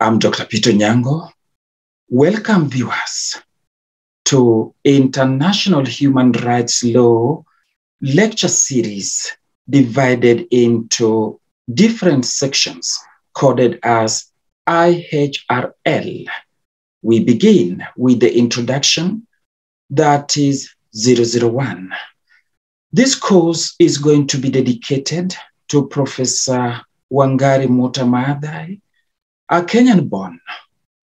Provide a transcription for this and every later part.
I'm Dr. Peter Onyango. Welcome, viewers, to International Human Rights Law lecture series divided into different sections coded as IHRL. We begin with the introduction, that is 001. This course is going to be dedicated to Professor Wangari Maathai, a Kenyan born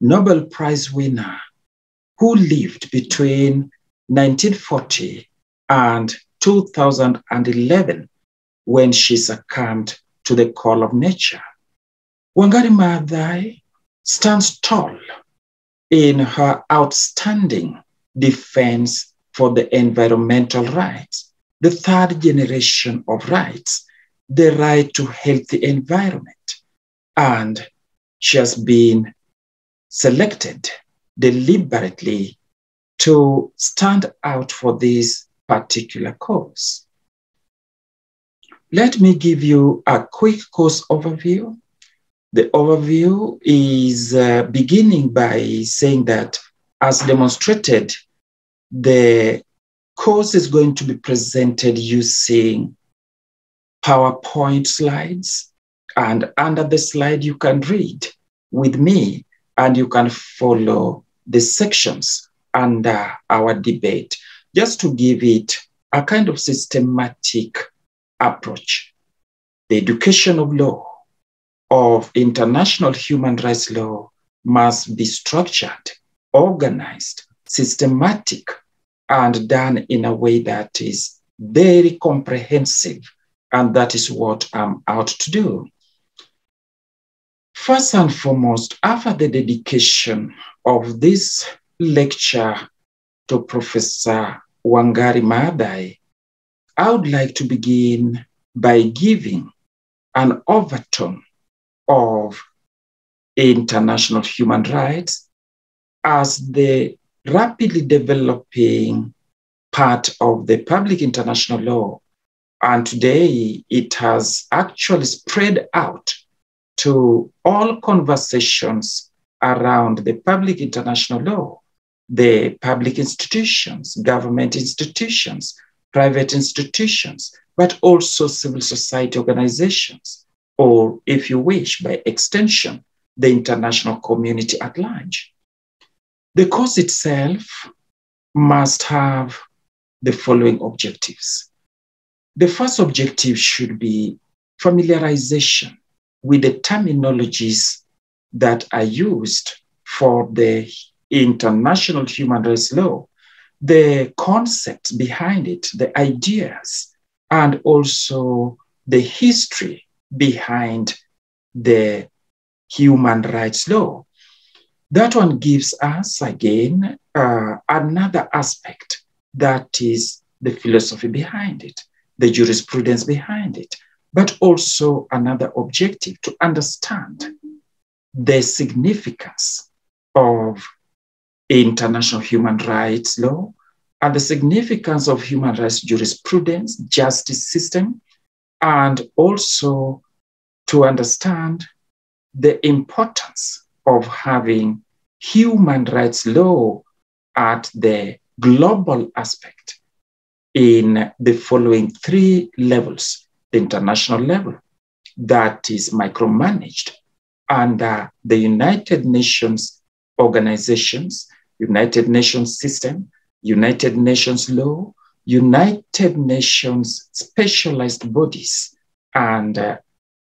Nobel Prize winner who lived between 1940 and 2011 when she succumbed to the call of nature. Wangari Maathai stands tall in her outstanding defense for the environmental rights, the third generation of rights, the right to healthy environment. And she has been selected deliberately to stand out for this particular cause. Let me give you a quick course overview. The overview is uh, beginning by saying that, as demonstrated, the course is going to be presented using PowerPoint slides. And under the slide, you can read with me and you can follow the sections under our debate just to give it a kind of systematic approach. The education of law, of international human rights law, must be structured, organized, systematic, and done in a way that is very comprehensive. And that is what I'm out to do. First and foremost, after the dedication of this lecture to Professor Wangari Maathai, I would like to begin by giving an overtone of international human rights as the rapidly developing part of the public international law. And today it has actually spread out to all conversations around the public international law, the public institutions, government institutions, private institutions, but also civil society organizations, or if you wish, by extension, the international community at large. The course itself must have the following objectives. The first objective should be familiarization with the terminologies that are used for the international human rights law, the concepts behind it, the ideas, and also the history behind the human rights law. That one gives us, again, uh, another aspect that is the philosophy behind it, the jurisprudence behind it, but also another objective to understand the significance of international human rights law and the significance of human rights jurisprudence, justice system, and also to understand the importance of having human rights law at the global aspect in the following three levels international level that is micromanaged under the United Nations organizations, United Nations system, United Nations law, United Nations specialized bodies, and uh,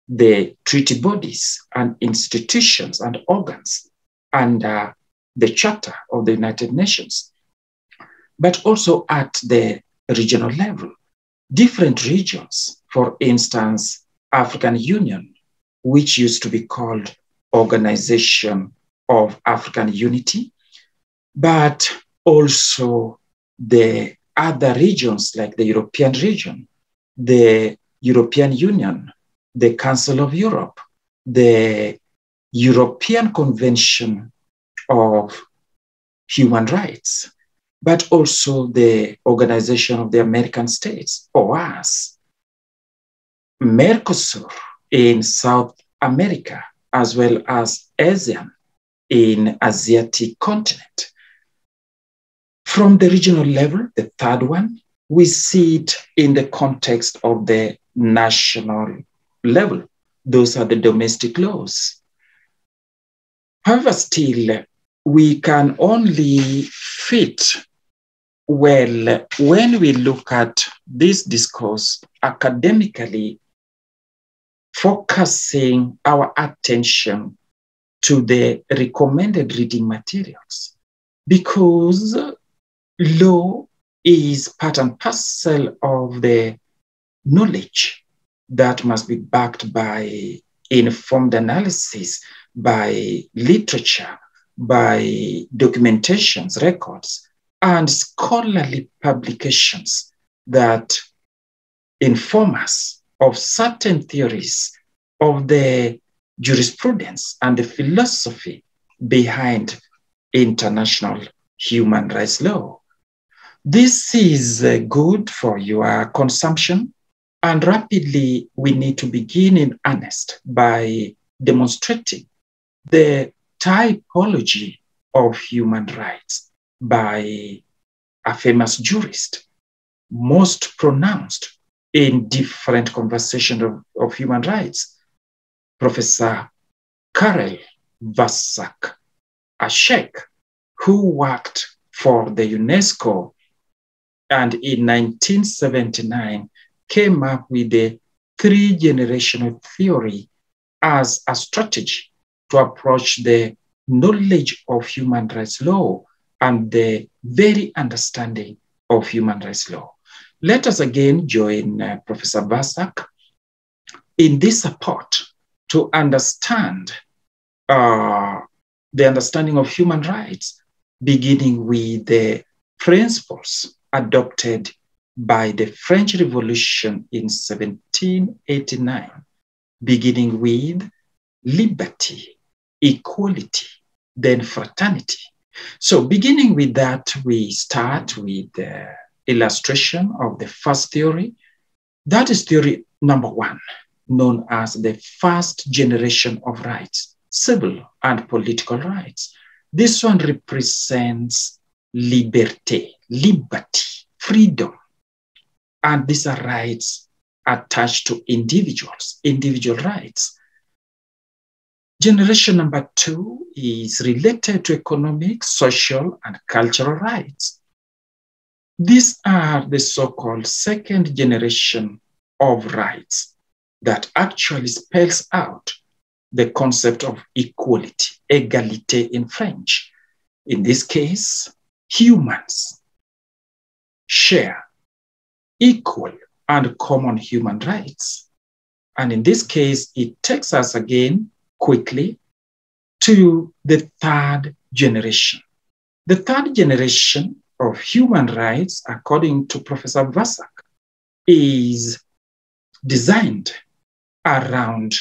the treaty bodies and institutions and organs under the Charter of the United Nations, but also at the regional level. Different regions, for instance, African Union, which used to be called Organization of African Unity, but also the other regions like the European region, the European Union, the Council of Europe, the European Convention of Human Rights, but also the Organization of the American States, OAS, Mercosur in South America, as well as ASEAN in Asiatic continent. From the regional level, the third one, we see it in the context of the national level. Those are the domestic laws. However, still, we can only fit well when we look at this discourse academically, focusing our attention to the recommended reading materials. Because law is part and parcel of the knowledge that must be backed by informed analysis, by literature, by documentations, records, and scholarly publications that inform us of certain theories of the jurisprudence and the philosophy behind international human rights law. This is uh, good for your consumption, and rapidly we need to begin in earnest by demonstrating the typology of human rights by a famous jurist, most pronounced in different conversations of, of human rights, Professor Karel Vasak, a Czech who worked for the UNESCO and in 1979 came up with the three generational theory as a strategy to approach the knowledge of human rights law and the very understanding of human rights law. Let us again join uh, Professor Vasak in this support to understand uh, the understanding of human rights, beginning with the principles adopted by the French Revolution in 1789, beginning with liberty, equality, then fraternity. So, beginning with that, we start with the illustration of the first theory. That is theory number one, known as the first generation of rights, civil and political rights. This one represents liberté, liberty, freedom. And these are rights attached to individuals, individual rights. Generation number two is related to economic, social, and cultural rights. These are the so called second generation of rights that actually spells out the concept of equality, égalité in French. In this case, humans share equal and common human rights. And in this case, it takes us again quickly to the third generation. The third generation of human rights, according to Professor Vasak, is designed around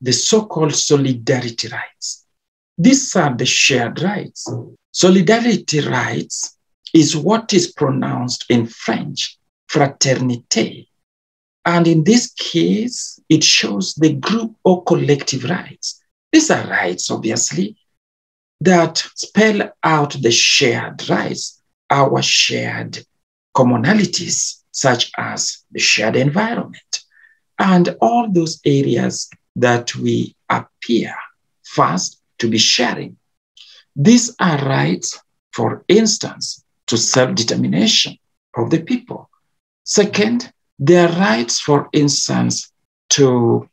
the so called solidarity rights. These are the shared rights. Solidarity rights is what is pronounced in French, fraternité. And in this case, it shows the group or collective rights. These are rights, obviously, that spell out the shared rights, our shared commonalities, such as the shared environment, and all those areas that we appear first to be sharing. These are rights, for instance, to self determination of the people. Second, their rights, for instance, to,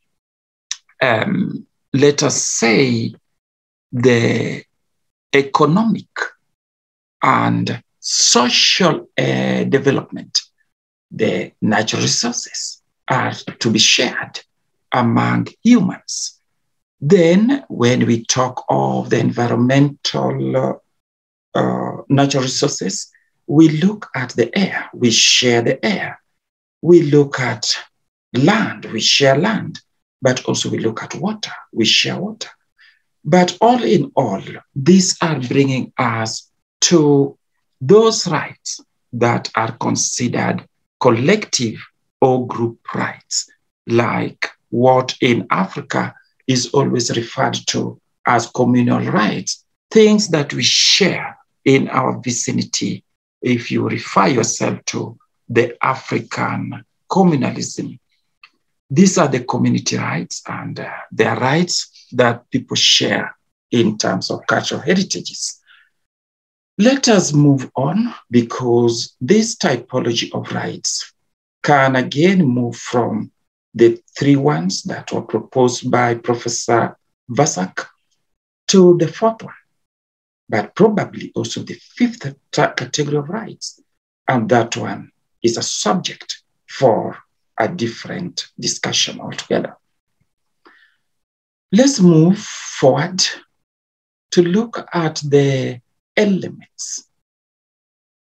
um, let us say, the economic and social uh, development, the natural resources are to be shared among humans. Then, when we talk of the environmental uh, uh, natural resources, we look at the air, we share the air. We look at land, we share land, but also we look at water, we share water. But all in all, these are bringing us to those rights that are considered collective or group rights, like what in Africa is always referred to as communal rights, things that we share in our vicinity. If you refer yourself to the African communalism, these are the community rights and uh, they are rights that people share in terms of cultural heritages. Let us move on because this typology of rights can again move from the three ones that were proposed by Professor Vasak to the fourth one, but probably also the fifth category of rights. And that one is a subject for a different discussion altogether. Let's move forward to look at the elements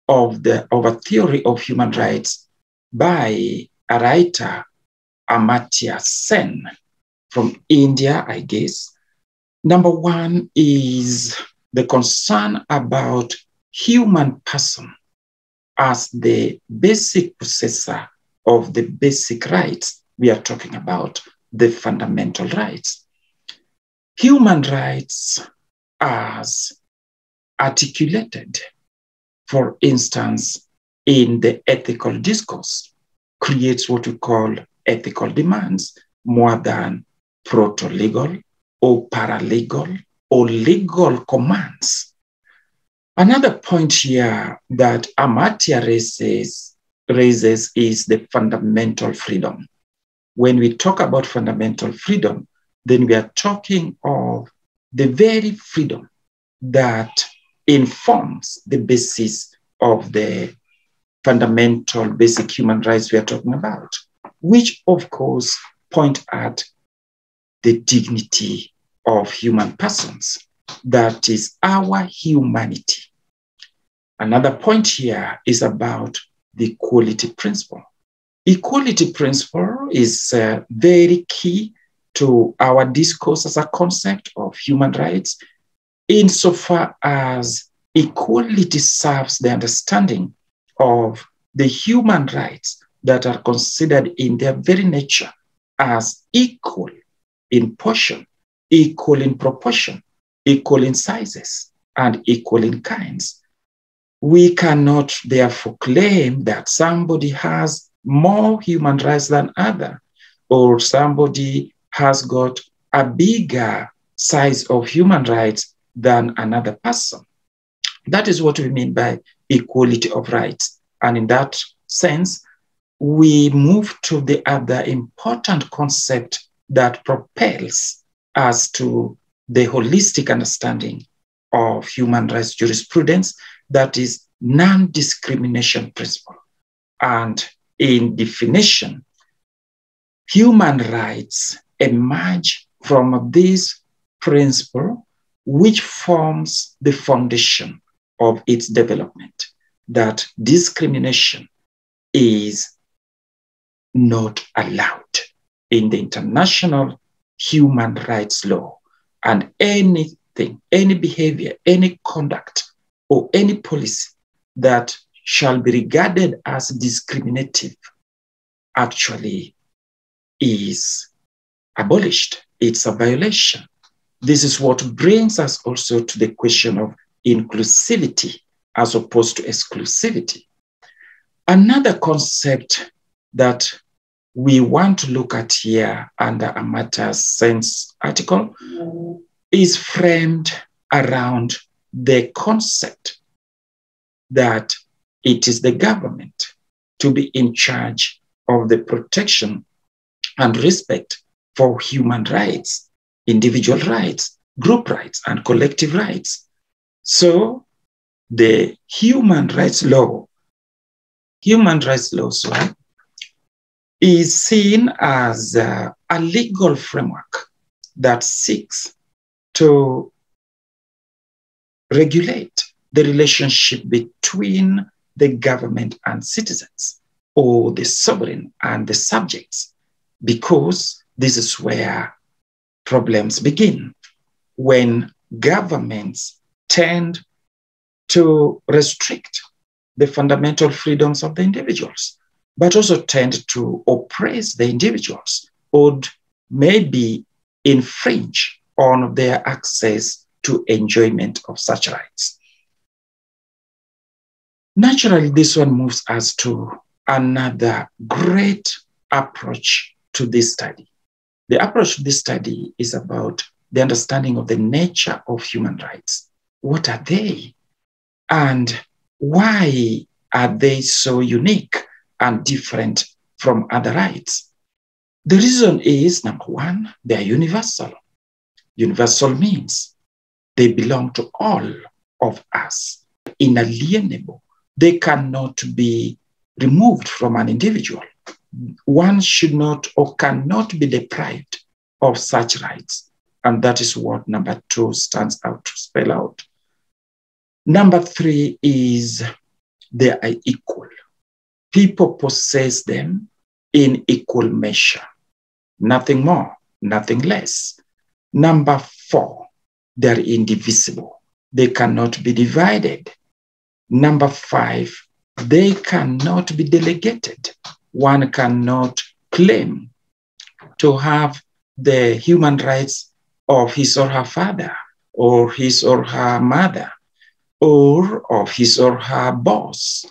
of, the, of a theory of human rights by a writer, Amartya Sen, from India, I guess. Number one is the concern about human person as the basic possessor of the basic rights we are talking about, the fundamental rights. Human rights as articulated, for instance, in the ethical discourse, creates what we call ethical demands more than proto-legal or paralegal or legal commands. Another point here that Amartya raises, raises is the fundamental freedom. When we talk about fundamental freedom, then we are talking of the very freedom that informs the basis of the fundamental basic human rights we are talking about, which of course point at the dignity of human persons. That is our humanity. Another point here is about the equality principle. Equality principle is uh, very key to our discourse as a concept of human rights insofar as equality serves the understanding of the human rights that are considered in their very nature as equal in portion, equal in proportion, equal in sizes, and equal in kinds. We cannot therefore claim that somebody has more human rights than other, or somebody has got a bigger size of human rights than another person. That is what we mean by equality of rights. And in that sense, we move to the other important concept that propels us to the holistic understanding of human rights jurisprudence, that is non-discrimination principle. And in definition, human rights emerge from this principle which forms the foundation of its development, that discrimination is not allowed in the international human rights law. And anything, any behavior, any conduct, or any policy that shall be regarded as discriminative actually is abolished. It's a violation this is what brings us also to the question of inclusivity as opposed to exclusivity. Another concept that we want to look at here under Amartya Sen's article is framed around the concept that it is the government to be in charge of the protection and respect for human rights individual rights, group rights, and collective rights. So the human rights law, human rights law, sorry, is seen as a, a legal framework that seeks to regulate the relationship between the government and citizens or the sovereign and the subjects, because this is where problems begin when governments tend to restrict the fundamental freedoms of the individuals, but also tend to oppress the individuals or maybe infringe on their access to enjoyment of such rights. Naturally, this one moves us to another great approach to this study. The approach to this study is about the understanding of the nature of human rights. What are they? And why are they so unique and different from other rights? The reason is number one, they are universal. Universal means they belong to all of us, inalienable. They cannot be removed from an individual. One should not or cannot be deprived of such rights. And that is what number two stands out to spell out. Number three is they are equal. People possess them in equal measure. Nothing more, nothing less. Number four, they're indivisible. They cannot be divided. Number five, they cannot be delegated. One cannot claim to have the human rights of his or her father or his or her mother or of his or her boss.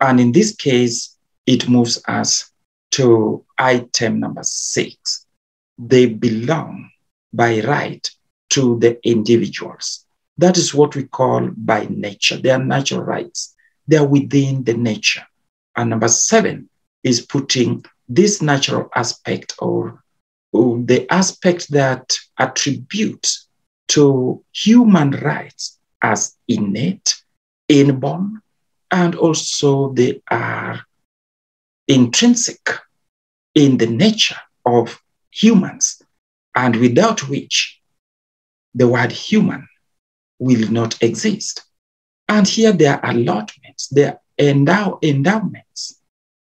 And in this case, it moves us to item number six. They belong by right to the individuals. That is what we call by nature. They are natural rights. They are within the nature. And number seven is putting this natural aspect or, or the aspect that attributes to human rights as innate, inborn, and also they are intrinsic in the nature of humans, and without which the word human will not exist. And here there are allotments, there are endow- endowments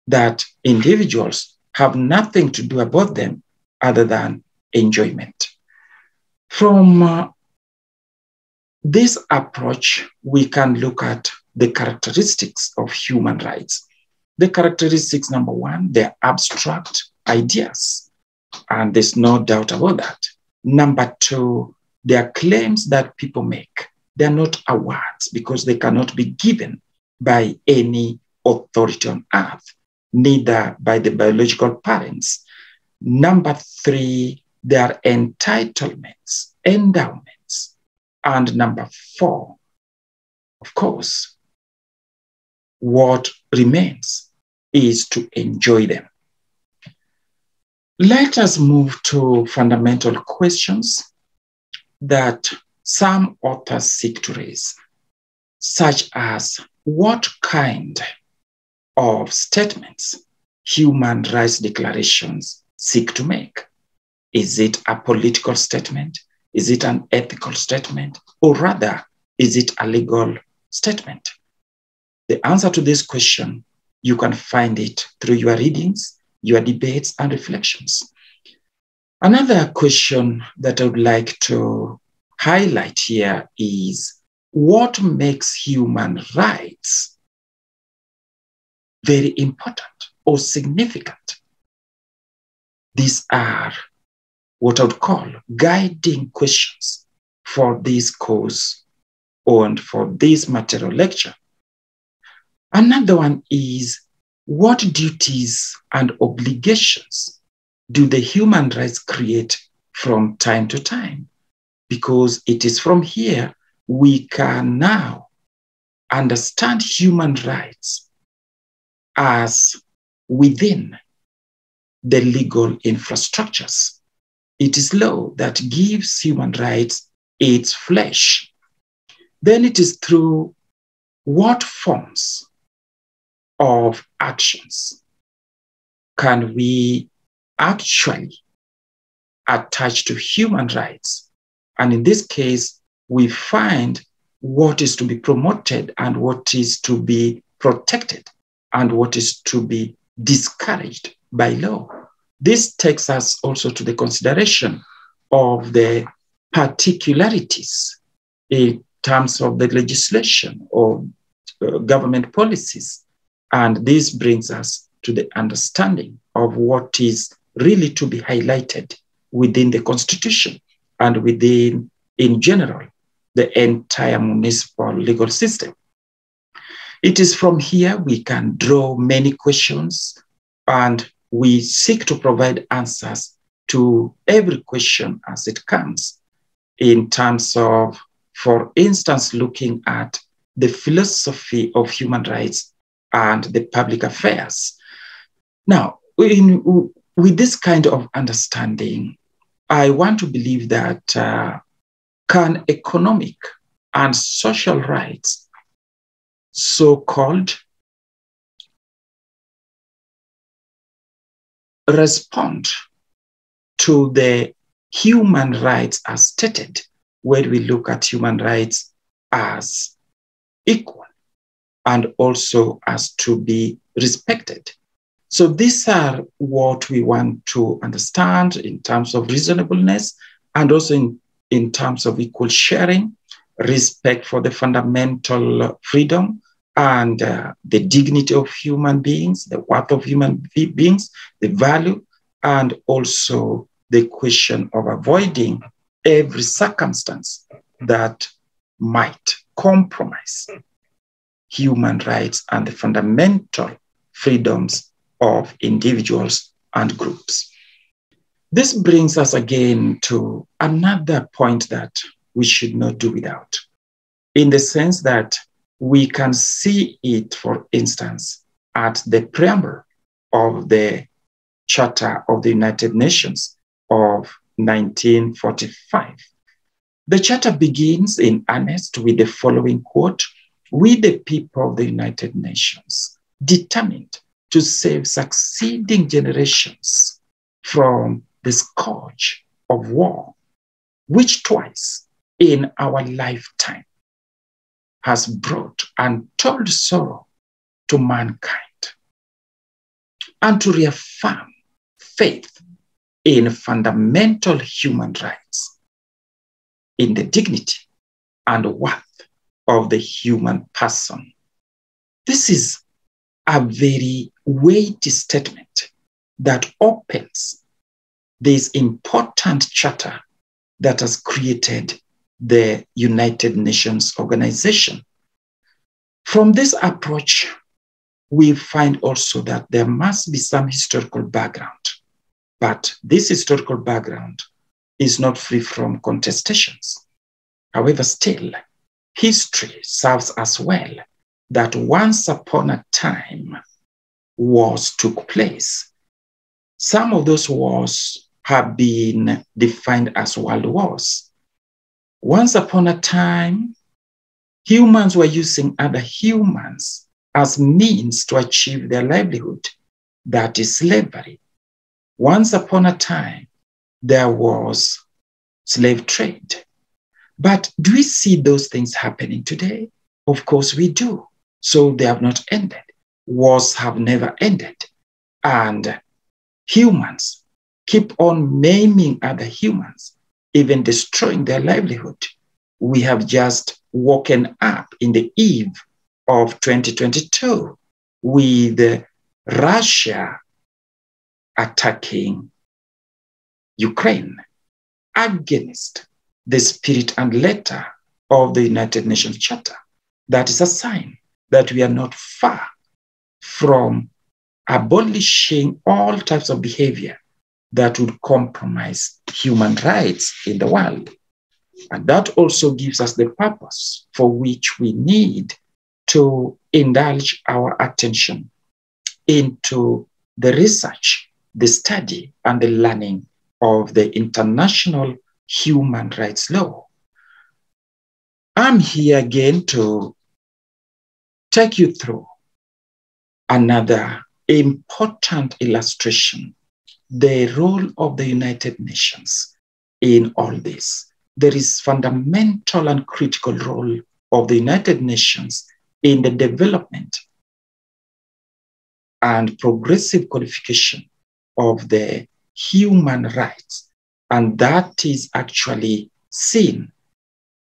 that individuals have nothing to do about them other than enjoyment. From uh, this approach, we can look at the characteristics of human rights. The characteristics, number one, they're abstract ideas, and there's no doubt about that. Number two, they are claims that people make. They're not awards because they cannot be given by any authority on earth, neither by the biological parents. Number three, their entitlements, endowments and number four, of course, what remains is to enjoy them. Let us move to fundamental questions that some authors seek to raise, such as what kind of statements human rights declarations seek to make? Is it a political statement? Is it an ethical statement? Or rather, is it a legal statement? The answer to this question, you can find it through your readings, your debates, and reflections. Another question that I would like to highlight here is what makes human rights very important or significant? These are what I would call guiding questions for this course and for this material lecture. Another one is what duties and obligations do the human rights create from time to time? Because it is from here we can now understand human rights as within the legal infrastructures it is law that gives human rights its flesh. Then it is through what forms of actions can we actually attach to human rights? And in this case, we find what is to be promoted and what is to be protected and what is to be discouraged by law. This takes us also to the consideration of the particularities in terms of the legislation or uh, government policies. And this brings us to the understanding of what is really to be highlighted within the Constitution and within, in general, the entire municipal legal system. It is from here we can draw many questions and we seek to provide answers to every question as it comes in terms of, for instance, looking at the philosophy of human rights and the public affairs. Now, in, with this kind of understanding, I want to believe that uh, can economic and social rights, so called, respond to the human rights as stated when we look at human rights as equal and also as to be respected. So these are what we want to understand in terms of reasonableness and also in, in terms of equal sharing, respect for the fundamental freedom and uh, the dignity of human beings, the worth of human beings, the value, and also the question of avoiding every circumstance that might compromise human rights and the fundamental freedoms of individuals and groups. This brings us again to another point that we should not do without, in the sense that we can see it, for instance, at the preamble of the Charter of the United Nations of 1945. The charter begins in earnest with the following quote We, the people of the United Nations, determined to save succeeding generations from the scourge of war, which twice in our lifetime has brought untold sorrow to mankind, and to reaffirm faith in fundamental human rights, in the dignity and worth of the human person. This is a very weighty statement that opens this important charter that has created the United Nations organization. From this approach, we find also that there must be some historical background. But this historical background is not free from contestations. However, still, history serves as well that once upon a time wars took place. Some of those wars have been defined as world wars. Once upon a time, humans were using other humans as means to achieve their livelihood. That is slavery. Once upon a time, there was slave trade. But do we see those things happening today? Of course we do. So they have not ended. Wars have never ended. And humans keep on maiming other humans, even destroying their livelihood. We have just woken up in the eve of 2022 with Russia attacking Ukraine against the spirit and letter of the United Nations Charter. That is a sign that we are not far from abolishing all types of behavior that would compromise human rights in the world. And that also gives us the purpose for which we need to indulge our attention into the research, the study, and the learning of the international human rights law. I'm here again to take you through another important illustration the role of the United Nations in all this. There is fundamental and critical role of the United Nations in the development and progressive qualification of the human rights. And that is actually seen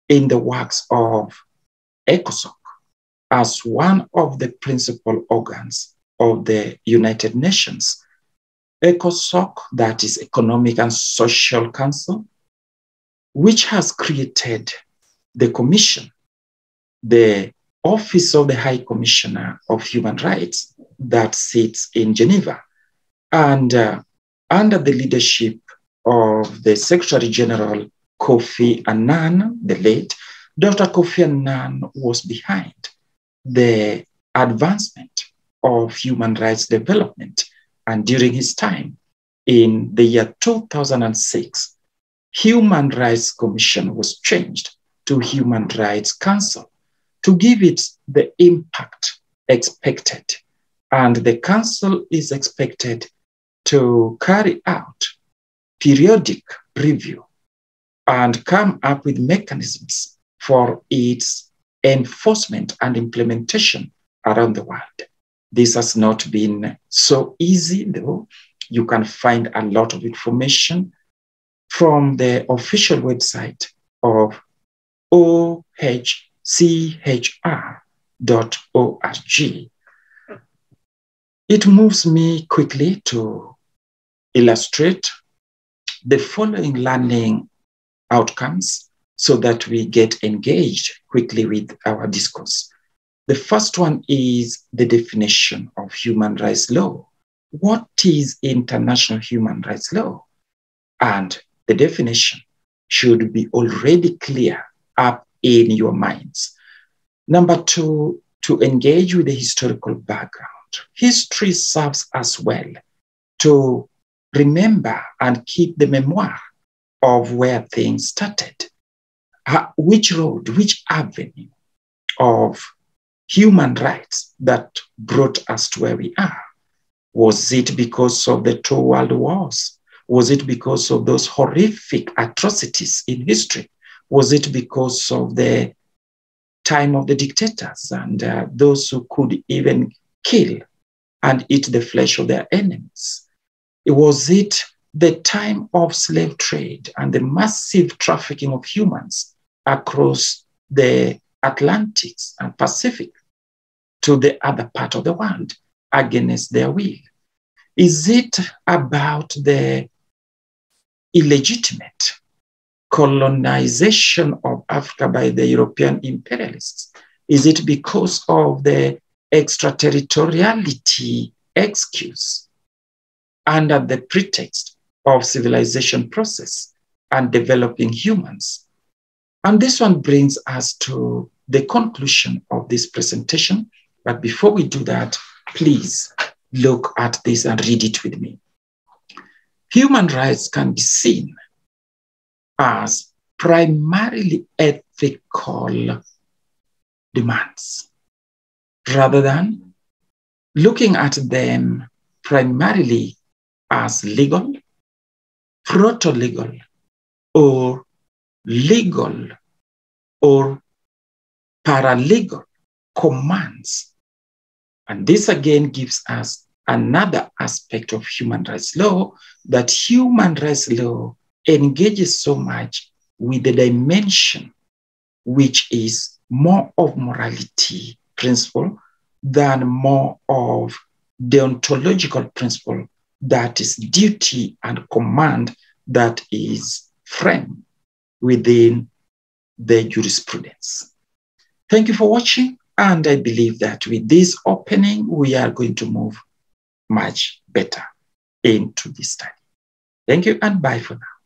in the works of ECOSOC as one of the principal organs of the United Nations. ECOSOC, that is Economic and Social Council, which has created the Commission, the Office of the High Commissioner of Human Rights that sits in Geneva. And uh, under the leadership of the Secretary General Kofi Annan, the late, Dr. Kofi Annan was behind the advancement of human rights development. And during his time in the year 2006, Human Rights Commission was changed to Human Rights Council to give it the impact expected. And the council is expected to carry out periodic review and come up with mechanisms for its enforcement and implementation around the world. This has not been so easy, though. You can find a lot of information from the official website of ohchr.org. It moves me quickly to illustrate the following learning outcomes so that we get engaged quickly with our discourse. The first one is the definition of human rights law. What is international human rights law? And the definition should be already clear up in your minds. Number two, to engage with the historical background. History serves as well to remember and keep the memoir of where things started. Uh, which road, which avenue of human rights that brought us to where we are? Was it because of the two world wars? Was it because of those horrific atrocities in history? Was it because of the time of the dictators and uh, those who could even kill and eat the flesh of their enemies? Was it the time of slave trade and the massive trafficking of humans across the Atlantic and Pacific to the other part of the world against their will? Is it about the illegitimate colonization of Africa by the European imperialists? Is it because of the extraterritoriality excuse under the pretext of civilization process and developing humans? And this one brings us to the conclusion of this presentation. But before we do that, please look at this and read it with me. Human rights can be seen as primarily ethical demands rather than looking at them primarily as legal, proto legal, or legal or paralegal commands. And this again gives us another aspect of human rights law that human rights law engages so much with the dimension which is more of morality principle than more of deontological principle that is duty and command that is framed within the jurisprudence. Thank you for watching. And I believe that with this opening, we are going to move much better into this study. Thank you and bye for now.